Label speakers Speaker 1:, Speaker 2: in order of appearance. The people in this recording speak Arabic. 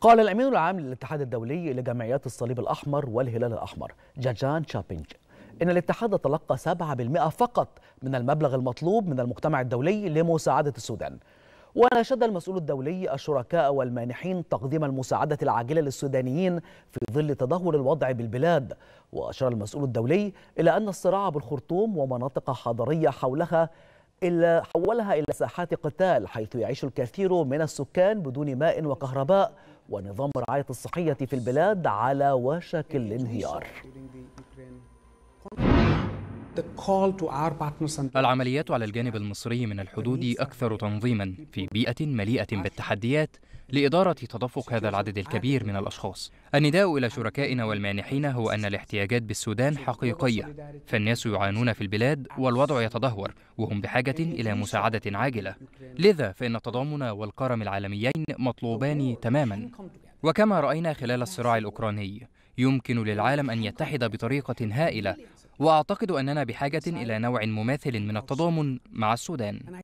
Speaker 1: قال الأمين العام للاتحاد الدولي لجمعيات الصليب الأحمر والهلال الأحمر جاجان شابينج إن الاتحاد تلقى 7% فقط من المبلغ المطلوب من المجتمع الدولي لمساعدة السودان. وناشد المسؤول الدولي الشركاء والمانحين تقديم المساعدة العاجلة للسودانيين في ظل تدهور الوضع بالبلاد. وأشار المسؤول الدولي إلى أن الصراع بالخرطوم ومناطق حضرية حولها إلا حولها إلى ساحات قتال حيث يعيش الكثير من السكان بدون ماء وكهرباء. ونظام الرعاية الصحية في البلاد على وشك الانهيار.
Speaker 2: العمليات على الجانب المصري من الحدود أكثر تنظيما في بيئة مليئة بالتحديات لإدارة تدفق هذا العدد الكبير من الأشخاص. النداء إلى شركائنا والمانحين هو أن الاحتياجات بالسودان حقيقية فالناس يعانون في البلاد والوضع يتدهور وهم بحاجة إلى مساعدة عاجلة. لذا فإن التضامن والكرم العالميين مطلوبان تماما. وكما رأينا خلال الصراع الأوكراني يمكن للعالم أن يتحد بطريقة هائلة وأعتقد أننا بحاجة إلى نوع مماثل من التضامن مع السودان.